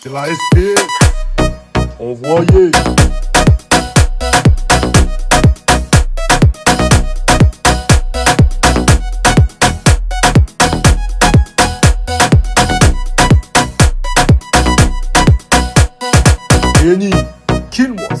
C'est la SP. Envoyez. Kenny, kill-moi